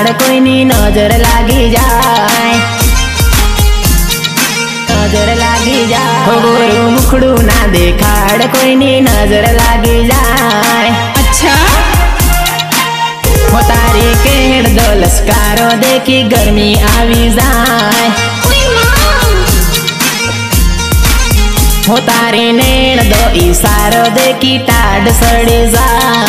દેખાડ કોઈની નજર લાગી જાય નજર લાગી જાય હો ગોરું મુખડું ના દેખાડ કોઈની નજર લાગી જાય અચ્છા હો તારી કેડ દો લશ્કારો દેખી ગરમી આવી જાય ઓય માં હો તારી નેણ દો ઈસારો દેખી ટાઢ સડી જાય